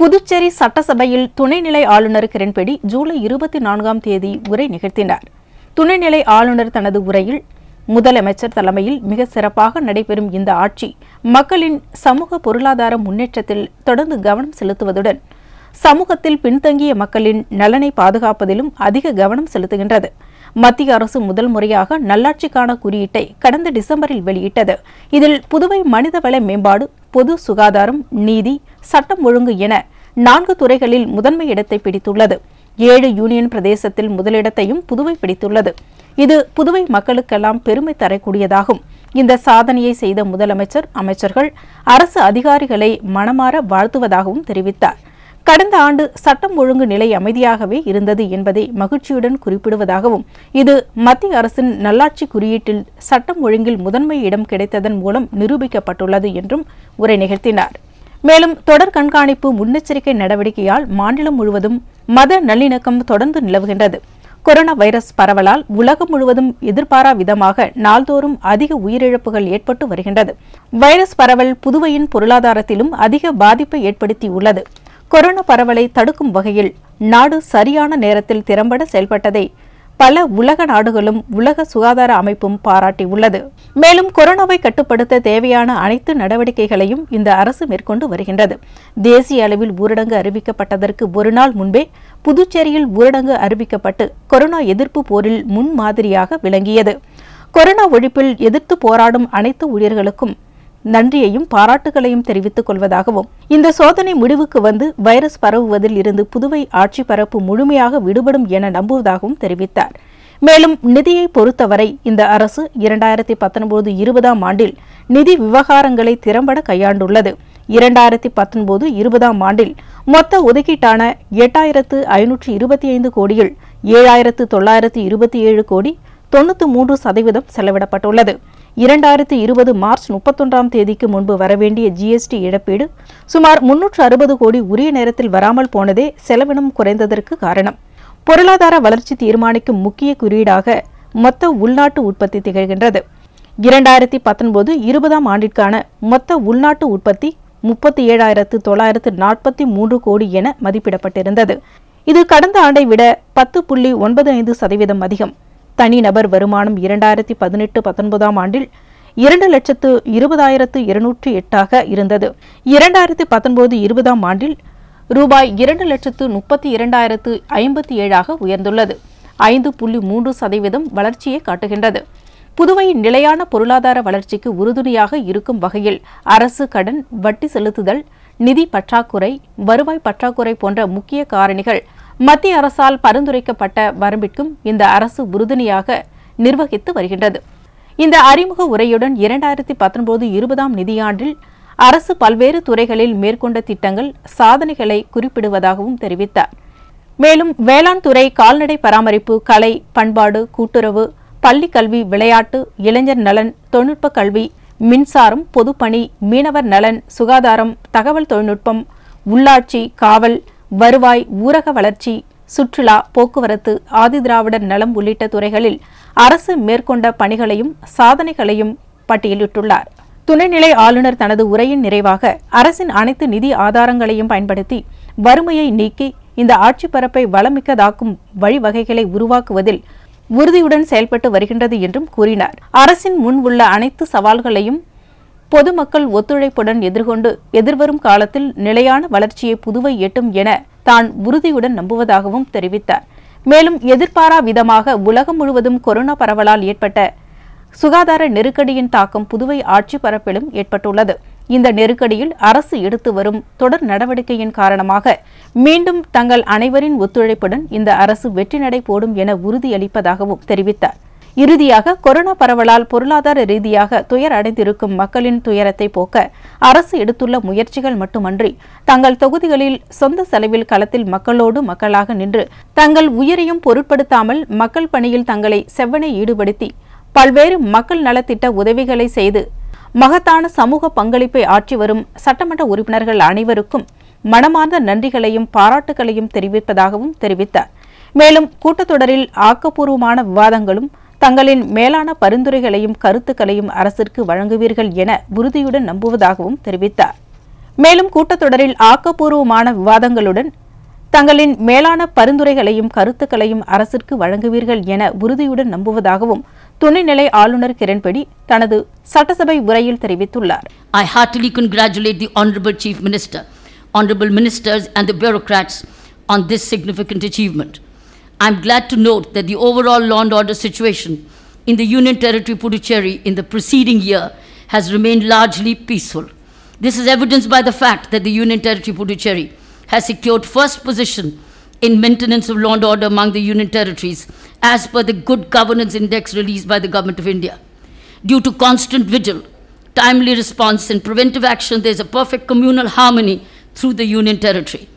புதுச்சேரி சட்டசபையில் துணைநிலை ஆளுநர் கிரண்பேடி ஜூலை இருபத்தி நான்காம் தேதி உரை நிகழ்த்தினார். துணைநிலை ஆளுநர் தனது உரையில் முதலமைச்சர் தலைமையில் மிக சிறப்பாக நடைபெறும் இந்த ஆட்சி மக்களின் சமூக பொருளாதார முன்னேற்றத்தில் தொடர்ந்து கவனம் செலுத்துவதுடன் சமூகத்தில் பின்தங்கிய மக்களின் நலனை பாதுகாப்பதிலும் அதிக கவனம் செலுத்துகின்றது. மத்திய அரசு முதல் முறையாக நல்லாட்சிக்கான குறியீட்டை கடந்த டிசம்பரில் வெளியிட்டது. இதில் புதுவை மனிதவள மேம்பாடு பொது சுகாதாரம் நீதி சட்டம் ஒழுங்கு என நான்கு துறைகளில் முதன்மை இடத்தை பிடித்துள்ளது. ஏழு யூனியன் பிரதேசத்தில் முதலிடத்தையும் புதுவை பிடித்துள்ளது. இது புதுவை மக்களுக்கெல்லாம் பெருமை தரக்கூடியதாகும். இந்த சாதனையை செய்த முதலமைச்சர் அமைச்சர்கள் அரசு அதிகாரிகளை மனமாற வாழ்த்துவதாகவும் தெரிவித்தார். கடந்த ஆண்டு சட்டம் ஒழுங்கு நிலை அமைதியாகவே இருந்தது என்பதை மகிழ்ச்சியுடன் குறிப்பிடுவதாகவும் இது மத்திய அரசின் நல்லாட்சி குறியீட்டில் சட்டம் ஒழுங்கில் முதன்மை இடம் கிடைத்ததன் மூலம் நிரூபிக்கப்பட்டுள்ளது என்றும் உரை நிகழ்த்தினார். மேலும் தொடர் கண்காணிப்பு முன்னெச்சரிக்கை நடவடிக்கையால் மாநிலம் முழுவதும் மத நல்லிணக்கம் தொடர்ந்து நிலவுகின்றது. கொரோனா வைரஸ் பரவலால் உலகம் முழுவதும் எதிர்பாரா விதமாக நாள்தோறும் அதிக உயிரிழப்புகள் ஏற்பட்டு வருகின்றது. வைரஸ் பரவல் புதுவையின் பொருளாதாரத்திலும் அதிக பாதிப்பை ஏற்படுத்தியுள்ளது. கொரோனா பரவலை தடுக்கும் வகையில் நாடு சரியான நேரத்தில் திறம்பட செயல்பட்டதை பல உலக நாடுகளும் உலக சுகாதார அமைப்பும் பாராட்டியுள்ளது மேலும் கொரோனாவை கட்டுப்படுத்த தேவையான அனைத்து நடவடிக்கைகளையும் இந்த அரசு மேற்கொண்டு வருகின்றது. தேசிய அளவில் ஊரடங்கு அறிவிக்கப்பட்டதற்கு ஒரு நாள் முன்பே புதுச்சேரியில் ஊரடங்கு அறிவிக்கப்பட்டு கொரோனா எதிர்ப்பு போரில் முன்மாதிரியாக விளங்கியது. கொரோனா ஒழிப்பில் எதிர்த்து போராடும் அனைத்து ஊழியர்களுக்கும் நன்றியையும் பாராட்டுகளையும் தெரிவித்துக் கொள்வதாகவும் இந்த சோதனை முடிவுக்கு வந்து வைரஸ் பரவுவதில் இருந்து புதுவை ஆட்சி பரப்பு முழுமையாக விடுபடும் என நம்புவதாகவும் தெரிவித்தார். மேலும் நிதியை பொறுத்தவரை இந்த அரசு இரண்டாயிரத்தி பத்தொன்பது இருபதாம் ஆண்டில் நிதி விவகாரங்களை திறம்பட கையாண்டுள்ளது. இரண்டாயிரத்தி பத்தொன்பது இருபதாம் ஆண்டில் மொத்த ஒதுக்கீட்டான எட்டாயிரத்து ஐநூற்று இருபத்தி ஐந்து கோடியில் ஏழாயிரத்து தொள்ளாயிரத்து இருபத்தி ஏழு கோடி தொண்ணூற்று மூன்று சதவீதம் செலவிடப்பட்டுள்ளது. இரண்டாயிரத்து இருபது மார்ச் முப்பத்தொன்றாம் தேதிக்கு முன்பு வரவேண்டிய ஜிஎஸ்டி இழப்பீடு சுமார் முன்னூற்று அறுபது கோடி உரிய நேரத்தில் வராமல் போனதே செலவினம் குறைந்ததற்கு காரணம். பொருளாதார வளர்ச்சி தீர்மானிக்கும் முக்கிய குறியீடாக மொத்த உள்நாட்டு உற்பத்தி திகழ்கின்றது. இரண்டாயிரத்தி பத்தொன்பது இருபதாம் ஆண்டிற்கான மொத்த உள்நாட்டு உற்பத்தி முப்பத்தி ஏழாயிரத்து தொள்ளாயிரத்து நாற்பத்தி மூன்று கோடி என மதிப்பிடப்பட்டிருந்தது. இது கடந்த ஆண்டை விட பத்து புள்ளி ஒன்பது ஐந்து சதவீதம் அதிகம். தனிநபர் வருமானம் இரண்டாயிரத்தி பதினெட்டு பத்தொன்பதாம் ஆண்டில் இரண்டு லட்சத்து இருபதாயிரத்து இருநூற்றி எட்டாக இருந்தது. இரண்டாயிரத்தி பத்தொன்பது இருபதாம் ஆண்டில் ரூபாய் இரண்டு லட்சத்து முப்பத்தி இரண்டாயிரத்து ஐம்பத்தி ஏழாக உயர்ந்துள்ளது. ஐந்து புள்ளி மூன்று சதவீதம் வளர்ச்சியை காட்டுகின்றது. புதுவையின் நிலையான பொருளாதார வளர்ச்சிக்கு உறுதுணையாக இருக்கும் வகையில் அரசு கடன் வட்டி செலுத்துதல் நிதி பற்றாக்குறை வருவாய் பற்றாக்குறை போன்ற முக்கிய காரணிகள் மத்திய அரசால் பரிந்துரைக்கப்பட்ட வரம்பிற்கும் இந்த அரசு உறுதுணையாக நிர்வகித்து வருகின்றது. இந்த அறிமுக உரையுடன் இரண்டாயிரத்தி பத்தொன்பது இருபதாம் நிதியாண்டில் அரசு பல்வேறு துறைகளில் மேற்கொண்ட திட்டங்கள் சாதனைகளை குறிப்பிடுவதாகவும் தெரிவித்தார். மேலும் வேளாண் துறை கால்நடை பராமரிப்பு கலை பண்பாடு கூட்டுறவு பள்ளி கல்வி விளையாட்டு இளைஞர் நலன் தொழில்நுட்ப கல்வி மின்சாரம் பொதுப்பணி மீனவர் நலன் சுகாதாரம் தகவல் தொழில்நுட்பம் உள்ளாட்சி காவல் வருவாய் ஊரக வளர்ச்சி சுற்றுலா போக்குவரத்து ஆதிதிராவிடர் நலம் உள்ளிட்ட துறைகளில் அரசு மேற்கொண்ட பணிகளையும் சாதனைகளையும் பட்டியலிட்டுள்ளார். துணைநிலை ஆளுநர் தனது உரையின் நிறைவாக அரசின் அனைத்து நிதி ஆதாரங்களையும் பயன்படுத்தி வறுமையை நீக்கி இந்த ஆட்சி பரப்பை வளமிக்கதாக்கும் வழிவகைகளை உருவாக்குவதில் உறுதியுடன் செயல்பட்டு வருகின்றது என்றும் கூறினார். அரசின் முன் உள்ள அனைத்து சவால்களையும் பொதுமக்கள் ஒத்துழைப்புடன் எதிர்கொண்டு எதிர்வரும் காலத்தில் நிலையான வளர்ச்சியை புதுவை எட்டும் என தான் உறுதியுடன் நம்புவதாகவும் தெரிவித்தார். மேலும் எதிர்பாரா விதமாக உலகம் முழுவதும் கொரோனா பரவலால் ஏற்பட்ட சுகாதார நெருக்கடியின் தாக்கம் புதுவை ஆட்சி பரப்பிலும் ஏற்பட்டுள்ளது. இந்த நெருக்கடியில் அரசு எடுத்து வரும் தொடர் நடவடிக்கையின் காரணமாக மீண்டும் தங்கள் அனைவரின் ஒத்துழைப்புடன் இந்த அரசு வெற்றி நடை போடும் என உறுதியளிப்பதாகவும் தெரிவித்தார். இறுதியாக கொரோனா பரவலால் பொருளாதார ரீதியாக துயர் அடைந்திருக்கும் மக்களின் துயரத்தை போக்க அரசு எடுத்துள்ள முயற்சிகள் மட்டுமன்றி தங்கள் தொகுதிகளில் சொந்த செலவில் களத்தில் மக்களோடு மக்களாக நின்று தங்கள் உயிரையும் பொருட்படுத்தாமல் மக்கள் பணியில் தங்களை செவ்வனை ஈடுபடுத்தி பல்வேறு மக்கள் நலத்திட்ட உதவிகளை செய்து மகத்தான சமூக பங்களிப்பை ஆற்றி வரும் சட்டமன்ற உறுப்பினர்கள் அனைவருக்கும் மனமார்ந்த நன்றிகளையும் பாராட்டுகளையும் தெரிவிப்பதாகவும் தெரிவித்தார். மேலும் கூட்டத்தொடரில் ஆக்கப்பூர்வமான விவாதங்களும் தங்களின் மேலான பரிந்துரைகளையும் கருத்துக்களையும் அரசிற்கு வழங்குவீர்கள் என உறுதியுடன் நம்புவதாகவும் தெரிவித்தார் மேலும் கூட்டத்தொடரில் ஆக்கப்பூர்வமான விவாதங்களுடன் தங்களின் மேலான பரிந்துரைகளையும் கருத்துக்களையும் அரசிற்கு வழங்குவீர்கள் என உறுதியுடன் நம்புவதாகவும் துணைநிலை ஆளுநர் கிரண்பேடி தனது சட்டசபை உரையில் தெரிவித்துள்ளார் I heartily congratulate the Honorable Chief Minister, Honorable Ministers, and the bureaucrats on this significant achievement. I'm glad to note that the overall law and order situation in the Union Territory Puducherry in the preceding year has remained largely peaceful. This is evidenced by the fact that the Union Territory Puducherry has secured first position in maintenance of law and order among the Union Territories as per the Good Governance Index released by the Government of India. Due to constant vigil, timely response, and preventive action, there is a perfect communal harmony through the Union Territory.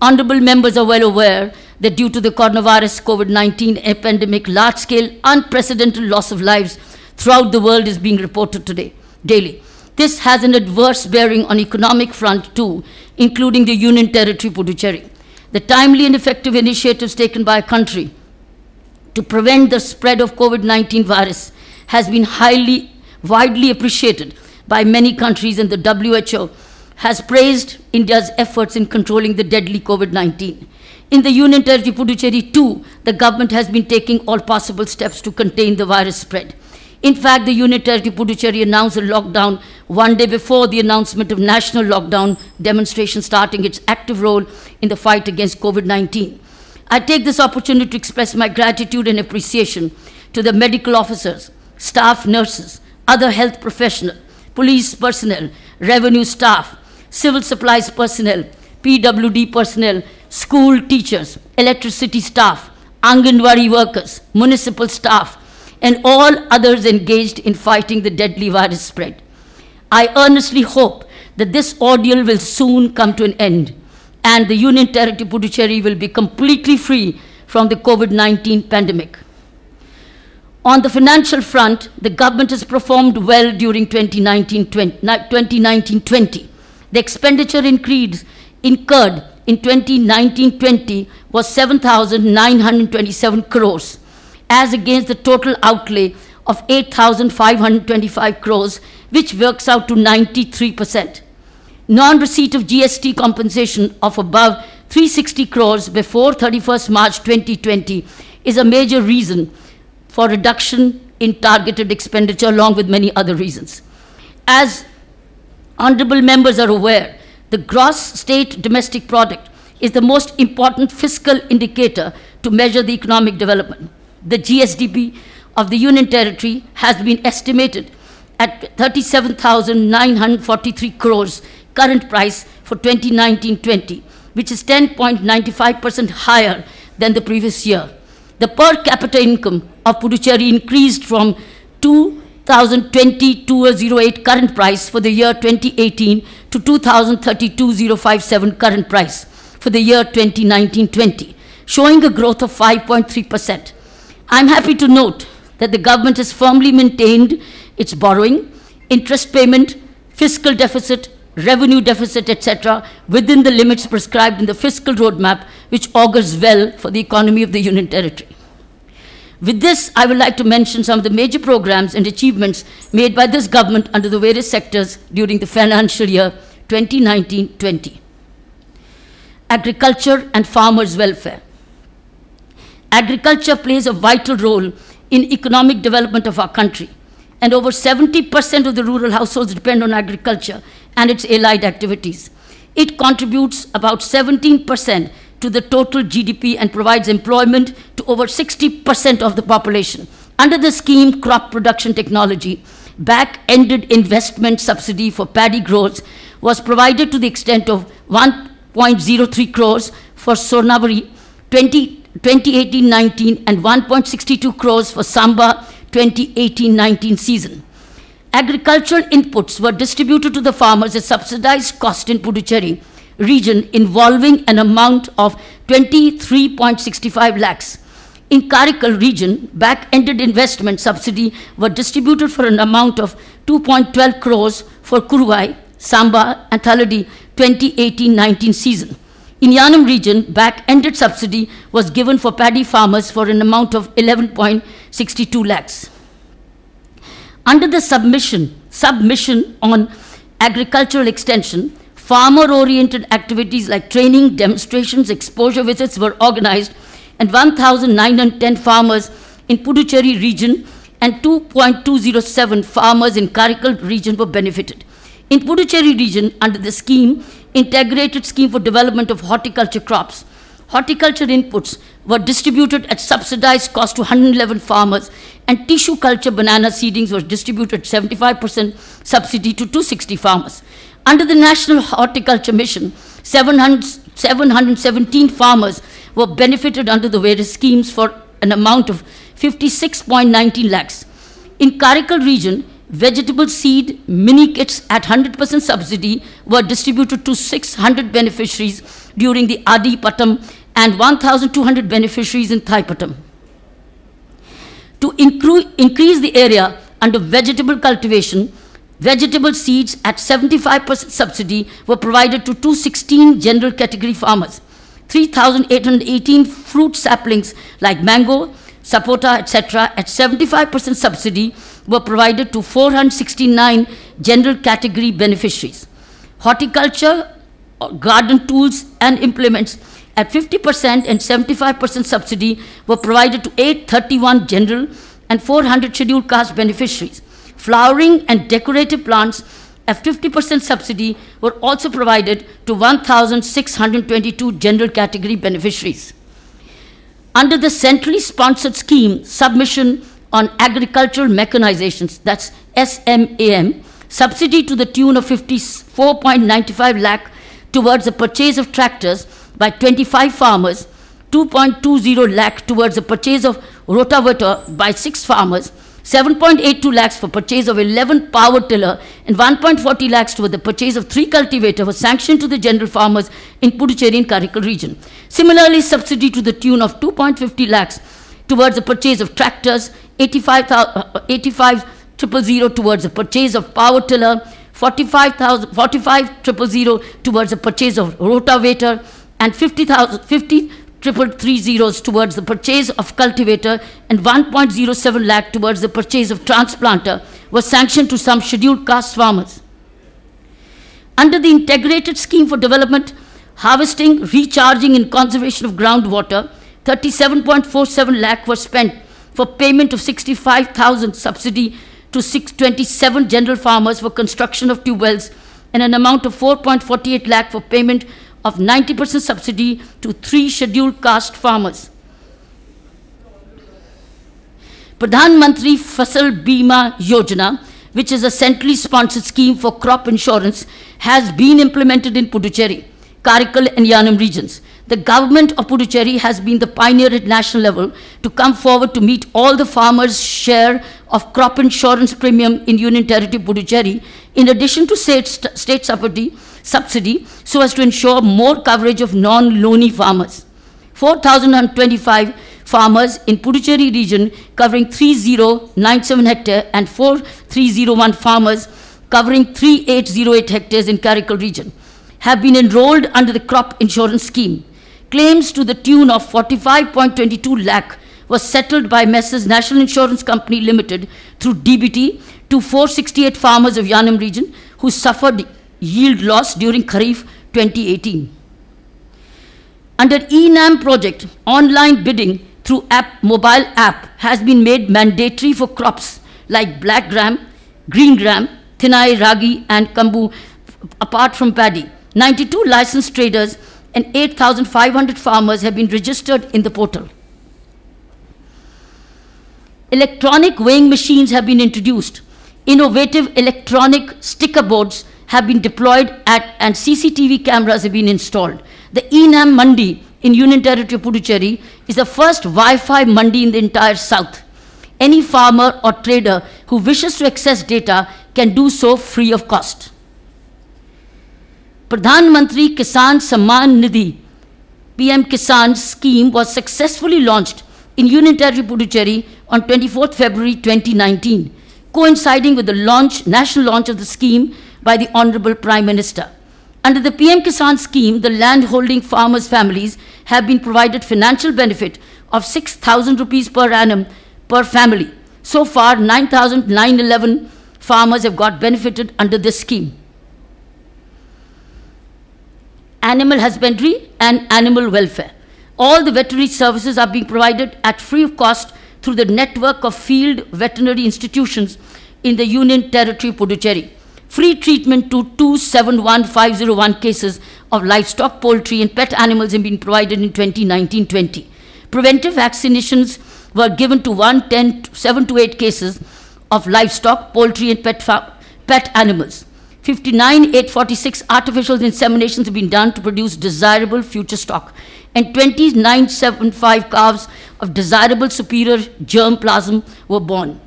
Honorable members are well aware that due to the coronavirus COVID 19 pandemic, large scale, unprecedented loss of lives throughout the world is being reported today, daily. This has an adverse bearing on economic front too, including the Union Territory Puducherry. The timely and effective initiatives taken by a country to prevent the spread of COVID-19 virus has been highly, widely appreciated by many countries and the WHO has praised India's efforts in controlling the deadly COVID-19. In the Union Territory Puducherry too, the government has been taking all possible steps to contain the virus spread. In fact, the Union Territory Puducherry announced a lockdown one day before the announcement of national lockdown demonstration starting its active role in the fight against COVID-19. I take this opportunity to express my gratitude and appreciation to the medical officers, staff nurses, other health professionals, police personnel, revenue staff, civil supplies personnel, PWD personnel, school teachers, electricity staff, Anganwadi workers, municipal staff, and all others engaged in fighting the deadly virus spread. I earnestly hope that this ordeal will soon come to an end and the Union Territory Puducherry will be completely free from the COVID 19 pandemic. On the financial front, the government has performed well during 2019-20. The expenditure increase incurred in 2019-20 was 7,927 crores, as against the total outlay of 8,525 crores, which works out to 93 percent. Non-receipt of GST compensation of above 360 crores before 31st March 2020 is a major reason for reduction in targeted expenditure along with many other reasons. As honorable members are aware, the gross state domestic product is the most important fiscal indicator to measure the economic development. The GSDP of the Union Territory has been estimated at 37,943 crores current price for 2019-20, which is 10.95% higher than the previous year. The per capita income of Puducherry increased from 2,020,208 current price for the year 2018 to 2,032,057 current price for the year 2019-20, showing a growth of 5.3%. I'm happy to note that the government has firmly maintained its borrowing, interest payment, fiscal deficit, revenue deficit, etc., within the limits prescribed in the fiscal roadmap, which augurs well for the economy of the Union Territory. With this, I would like to mention some of the major programs and achievements made by this government under the various sectors during the financial year 2019 20. Agriculture and farmers' welfare. Agriculture plays a vital role in economic development of our country, and over 70% of the rural households depend on agriculture and its allied activities. It contributes about 17% to the total GDP and provides employment to over 60% of the population. Under the scheme Crop Production Technology, back ended investment subsidy for paddy growers was provided to the extent of 1.03 crores for Sornavari 2018-19 and 1.62 crores for Samba 2018-19 season. Agricultural inputs were distributed to the farmers at subsidized cost in Puducherry region involving an amount of 23.65 lakhs. In Karikal region, back-ended investment subsidy were distributed for an amount of 2.12 crores for Kuruvai, Samba and Thaladi 2018-19 season. In Yanam region, back-ended subsidy was given for paddy farmers for an amount of 11.62 lakhs. Under the submission, submission on agricultural extension, farmer oriented activities like training, demonstrations, exposure visits were organized, and 1,910 farmers in Puducherry region and 2.207 farmers in Karikal region were benefited. In Puducherry region, under the scheme, Integrated Scheme for Development of Horticulture Crops, horticulture inputs were distributed at subsidized cost to 111 farmers, and tissue culture banana seedings were distributed 75% subsidy to 260 farmers. Under the National Horticulture Mission, 700, 717 farmers were benefited under the various schemes for an amount of 56.19 lakhs. In Karikal region, vegetable seed mini kits at 100% subsidy were distributed to 600 beneficiaries during the Adi Patam and 1,200 beneficiaries in Thaipatam. To incre- increase the area under vegetable cultivation, vegetable seeds at 75% subsidy were provided to 216 general category farmers. 3,818 fruit saplings like mango, sapota, etc., at 75% subsidy were provided to 469 general category beneficiaries. Horticulture, uh, garden tools, and implements at 50% and 75% subsidy were provided to 831 general and 400 scheduled caste beneficiaries. Flowering and decorative plants at 50% subsidy were also provided to 1,622 general category beneficiaries. Under the centrally sponsored scheme, submission on agricultural mechanizations, that's SMAM, subsidy to the tune of 54.95 lakh towards the purchase of tractors by 25 farmers, 2.20 lakh towards the purchase of rotavator by 6 farmers, 7.82 lakhs for purchase of 11 power tiller and 1.40 lakhs toward the purchase of 3 cultivator was sanctioned to the general farmers in Puducherry and Karikal region. Similarly, subsidy to the tune of 2.50 lakhs towards the purchase of tractors, 85, uh, 85 000 towards the purchase of power tiller, 45,000 45 000 towards the purchase of rotavator, and 50,000 50 triple three zeros towards the purchase of cultivator and 1.07 lakh towards the purchase of transplanter was sanctioned to some scheduled caste farmers. Under the integrated scheme for development, harvesting, recharging and conservation of groundwater, 37.47 lakh was spent for payment of 65,000 subsidy to 627 general farmers for construction of tube wells and an amount of 4.48 lakh for payment of 90% subsidy to three scheduled caste farmers. Pradhan Mantri Fasal Bima Yojana, which is a centrally sponsored scheme for crop insurance, has been implemented in Puducherry, Karikal and Yanam regions. The government of Puducherry has been the pioneer at national level to come forward to meet all the farmers' share of crop insurance premium in Union Territory Puducherry, in addition to state, state subsidy, subsidy, so as to ensure more coverage of non-loany farmers. 4,025 farmers in Puducherry region covering 3097 hectare and 4301 farmers covering 3808 hectares in Karikal region have been enrolled under the crop insurance scheme. Claims to the tune of 45.22 lakh was settled by Messrs National Insurance Company Limited through DBT to 468 farmers of Yanam region who suffered yield loss during Kharif 2018. Under ENAM project, online bidding through app, mobile app has been made mandatory for crops like black gram, green gram, thinai, ragi, and kambu, apart from paddy. 92 licensed traders and 8,500 farmers have been registered in the portal. Electronic weighing machines have been introduced. Innovative electronic sticker boards have been deployed at, and CCTV cameras have been installed. The Enam Mandi in Union Territory Puducherry is the first Wi-Fi Mandi in the entire South. Any farmer or trader who wishes to access data can do so free of cost. Pradhan Mantri Kisan Samman Nidhi PM Kisan scheme was successfully launched in Union Territory Puducherry on 24th February 2019, coinciding with the launch, national launch of the scheme by the Honorable Prime Minister. Under the PM Kisan scheme, the landholding farmers' families have been provided financial benefit of 6,000 rupees per annum per family. So far, 9,911 farmers have got benefited under this scheme. animal husbandry, and animal welfare. All the veterinary services are being provided at free of cost through the network of field veterinary institutions in the Union Territory Puducherry. Free treatment to 271501 cases of livestock, poultry, and pet animals have been provided in 2019 20. Preventive vaccinations were given to 110, 7 to 8 cases of livestock, poultry, and pet, pet animals. 59,846 artificial inseminations have been done to produce desirable future stock, and 2975 calves of desirable superior germplasm were born.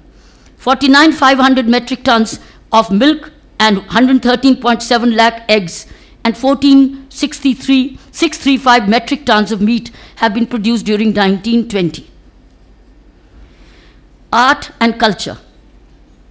49,500 metric tons of milk and 113.7 lakh eggs and 1463 635 metric tons of meat have been produced during 1920. Art and culture.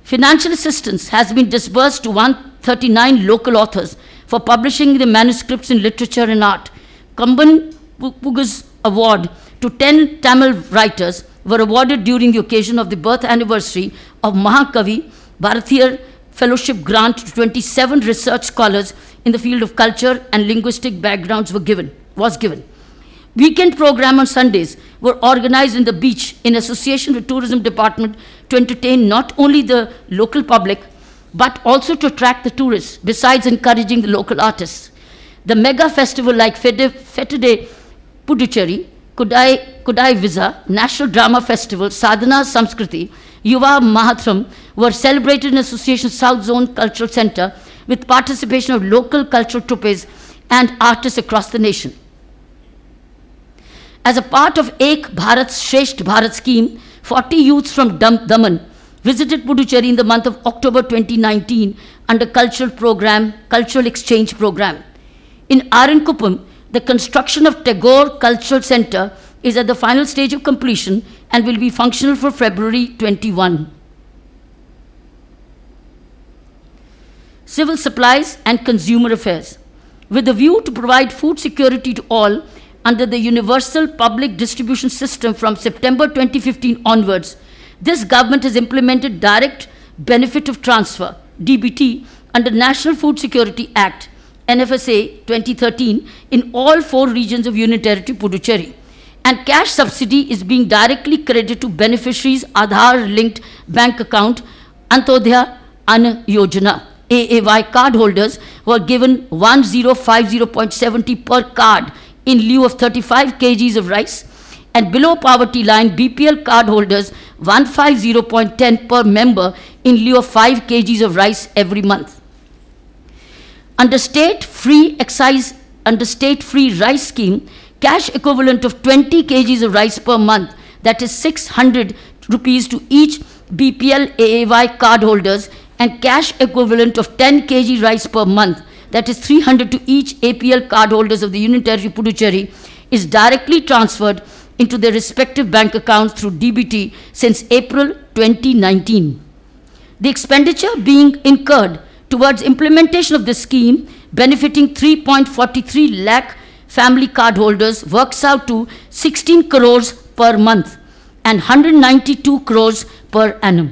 Financial assistance has been disbursed to 139 local authors for publishing the manuscripts in literature and art. Kamban Pugazh Award to 10 Tamil writers were awarded during the occasion of the birth anniversary of Mahakavi Bharathiyar Fellowship grant to 27 research scholars in the field of culture and linguistic backgrounds were given, was given. Weekend program on Sundays were organized in the beach in association with tourism department to entertain not only the local public but also to attract the tourists besides encouraging the local artists. The mega festival like Fete, Fete de Puducherry, Kudai, Kudai Visa, National Drama Festival, Sadhana Samskriti, Yuva Mahatram were celebrated in association South Zone Cultural Center with participation of local cultural troupes and artists across the nation. As a part of Ek Bharat Shresht Bharat scheme, 40 youths from Daman visited Puducherry in the month of October 2019 under cultural program, cultural exchange program. In Arankupam, the construction of Tagore Cultural Center is at the final stage of completion and will be functional for February 21. Civil supplies and consumer affairs. With a view to provide food security to all under the Universal Public Distribution System from September 2015 onwards, this government has implemented Direct Benefit of Transfer, DBT, under National Food Security Act, NFSA 2013, in all four regions of Union Territory Puducherry. And cash subsidy is being directly credited to beneficiaries' Aadhaar linked bank account, Antyodaya Anna Yojana. AAY cardholders were given 1050.70 per card in lieu of 35 kgs of rice, and below poverty line BPL cardholders 150.10 per member in lieu of 5 kgs of rice every month. Under state free excise, under state free rice scheme, cash equivalent of 20 kgs of rice per month, that is 600 rupees to each BPL AAY cardholders, and cash equivalent of 10 kg rice per month, that is 300 to each APL cardholders of the Union Territory Puducherry, is directly transferred into their respective bank accounts through DBT since April 2019. The expenditure being incurred towards implementation of this scheme benefiting 3.43 lakh family cardholders works out to 16 crores per month and 192 crores per annum.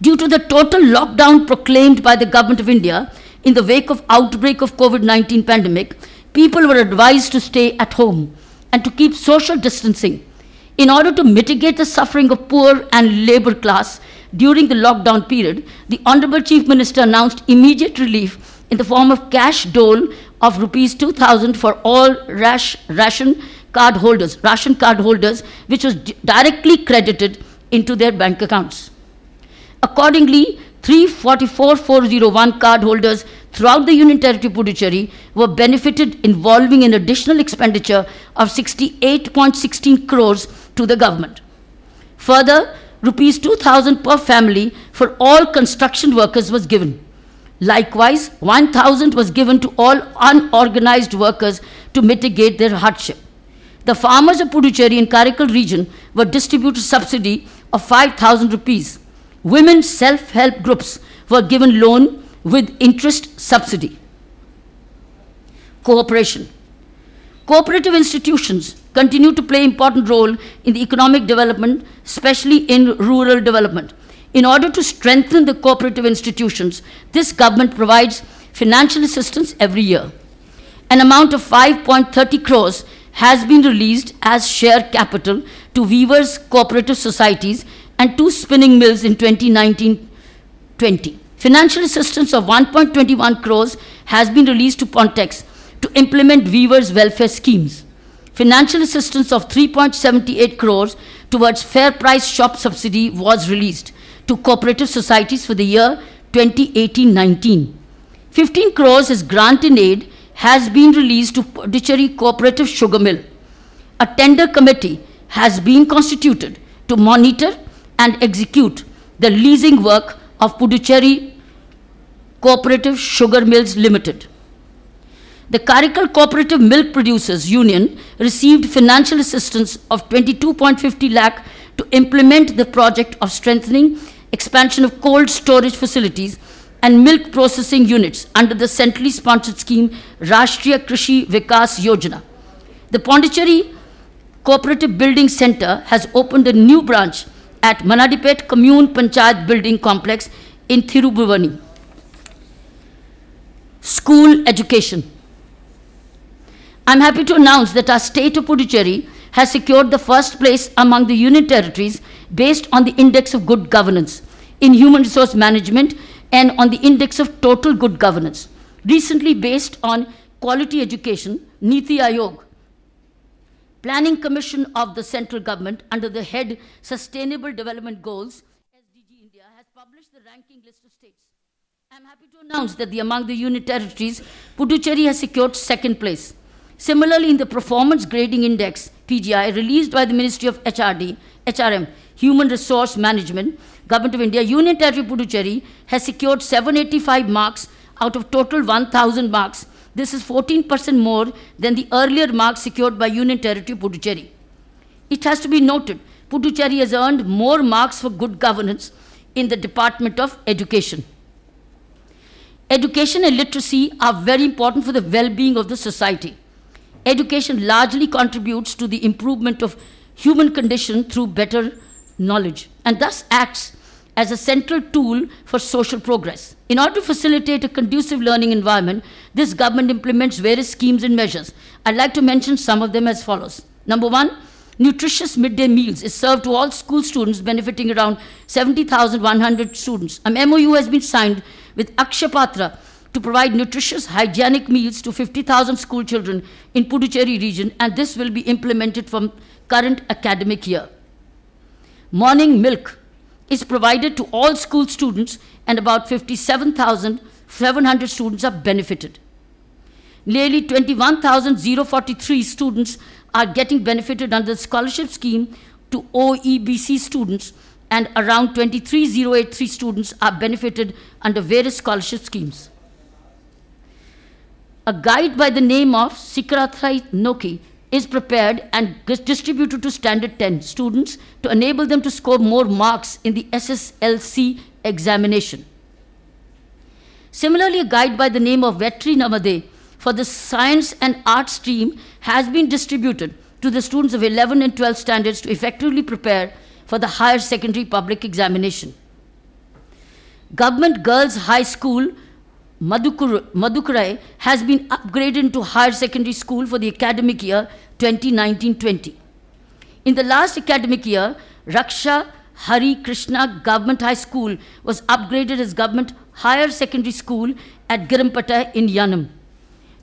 Due to the total lockdown proclaimed by the government of India in the wake of outbreak of COVID-19 pandemic, people were advised to stay at home and to keep social distancing. In order to mitigate the suffering of poor and labor class during the lockdown period, the Honorable Chief Minister announced immediate relief in the form of cash dole of rupees 2000 for all rash, ration card holders, ration card holders, which was directly credited into their bank accounts. Accordingly, 344,401 card holders throughout the Union Territory Puducherry were benefited involving an additional expenditure of 68.16 crores to the government. Further, rupees 2000 per family for all construction workers was given. Likewise, 1000 was given to all unorganized workers to mitigate their hardship. The farmers of Puducherry and Karaikal region were distributed subsidy of 5000 rupees. Women self-help groups were given loan with interest subsidy. Cooperation. Cooperative institutions continue to play important role in the economic development, especially in rural development. In order to strengthen the cooperative institutions, this government provides financial assistance every year. An amount of 5.30 crores has been released as share capital to weavers cooperative societies and two spinning mills in 2019-20. Financial assistance of 1.21 crores has been released to Pontex to implement weavers welfare schemes. Financial assistance of 3.78 crores towards fair price shop subsidy was released to cooperative societies for the year 2018-19. 15 crores as grant in aid has been released to Pondicherry Cooperative Sugar Mill. A tender committee has been constituted to monitor and execute the leasing work of Puducherry Cooperative Sugar Mills Limited. The Karikal Cooperative Milk Producers Union received financial assistance of 22.50 lakh to implement the project of strengthening expansion of cold storage facilities and milk processing units under the centrally sponsored scheme Rashtriya Krishi Vikas Yojana. The Pondicherry Cooperative Building Center has opened a new branch at Manadipet Commune Panchayat Building Complex in Thirubhuvani. School education. I'm happy to announce that our state of Puducherry has secured the first place among the union territories based on the index of good governance in human resource management and on the index of total good governance. Recently based on quality education, Niti Aayog, Planning Commission of the central government under the head Sustainable Development Goals, SDG India, has published the ranking list of states. I'm happy to announce that the, among the union territories, Puducherry has secured second place. Similarly, in the Performance Grading Index, PGI, released by the Ministry of HRD, HRM, Human Resource Management, Government of India, Union Territory Puducherry has secured 785 marks out of total 1000 marks. This is 14% more than the earlier marks secured by Union Territory Puducherry. It has to be noted, Puducherry has earned more marks for good governance in the Department of Education. Education and literacy are very important for the well-being of the society. Education largely contributes to the improvement of human condition through better knowledge and thus acts as a central tool for social progress. In order to facilitate a conducive learning environment, this government implements various schemes and measures. I'd like to mention some of them as follows. Number one, nutritious midday meals is served to all school students benefiting around 70,100 students. A MOU has been signed with Akshapatra to provide nutritious hygienic meals to 50,000 school children in Puducherry region and this will be implemented from current academic year. Morning milk is provided to all school students and about 57,700 students are benefited. Nearly 21,043 students are getting benefited under the scholarship scheme to OEBC students and around 23,083 students are benefited under various scholarship schemes. A guide by the name of Sikrathai Noki is prepared and distributed to standard 10 students to enable them to score more marks in the SSLC examination. Similarly, a guide by the name of Vetri Namade for the science and art stream has been distributed to the students of 11 and 12 standards to effectively prepare for the higher secondary public examination. Government Girls High School Madhukur, Madhukurai has been upgraded into higher secondary school for the academic year 2019-20. In the last academic year, Raksha Hari Krishna Government High School was upgraded as Government Higher Secondary School at Girampata in Yanam.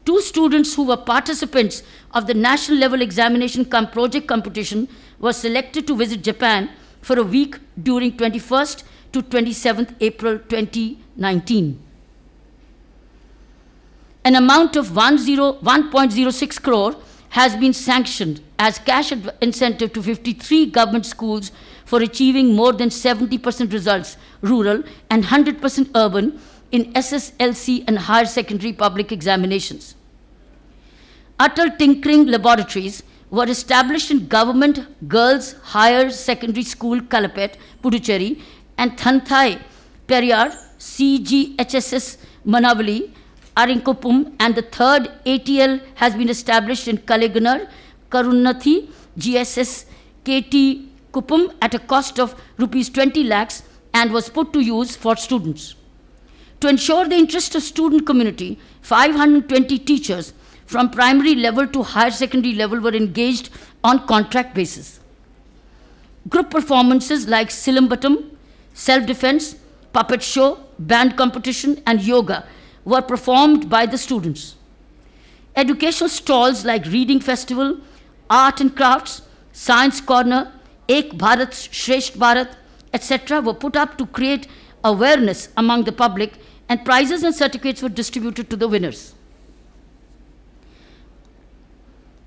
Two students who were participants of the national level examination cum project competition were selected to visit Japan for a week during 21st to 27th April 2019 an amount of 1.06 crore has been sanctioned as cash incentive to 53 government schools for achieving more than 70% results rural and 100% urban in SSLC and higher secondary public examinations. Atal Tinkering Laboratories were established in Government Girls Higher Secondary School, Kalapet, Puducherry, and Thanthai, Periyar, CGHSS, Manavali, Arinkopum, and the third ATL has been established in Kalaignar, Karunanidhi, GSS, KT Kupum at a cost of rupees 20 lakhs and was put to use for students. To ensure the interest of student community, 520 teachers from primary level to higher secondary level were engaged on contract basis. Group performances like Silambatam, self defense, puppet show, band competition, and yoga were performed by the students. Educational stalls like Reading Festival, Art and Crafts, Science Corner, Ek Bharat, Shresht Bharat, etc., were put up to create awareness among the public, and prizes and certificates were distributed to the winners.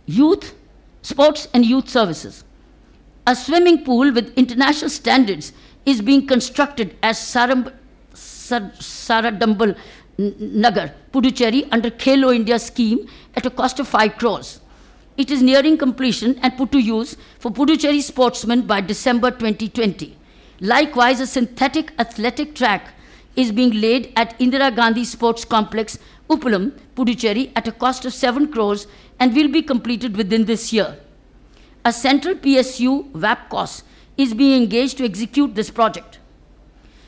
Youth, sports, and youth services. A swimming pool with international standards is being constructed as Saram, Sar, Saradambal Nagar, Puducherry, under Khelo India scheme at a cost of 5 crores. It is nearing completion and put to use for Puducherry sportsmen by December 2020. Likewise, a synthetic athletic track is being laid at Indira Gandhi Sports Complex, Uppalam, Puducherry, at a cost of 7 crores and will be completed within this year. A central PSU WAPCOS is being engaged to execute this project.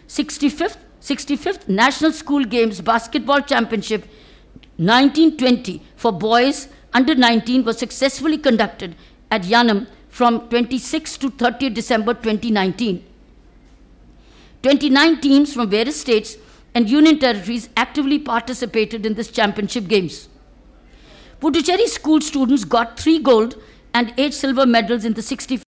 65th, 65th National School Games Basketball Championship 1920 for boys under 19 was successfully conducted at Yanam from 26 to 30 December 2019. 29 teams from various states and union territories actively participated in this championship games. Puducherry school students got 3 gold and 8 silver medals in the 65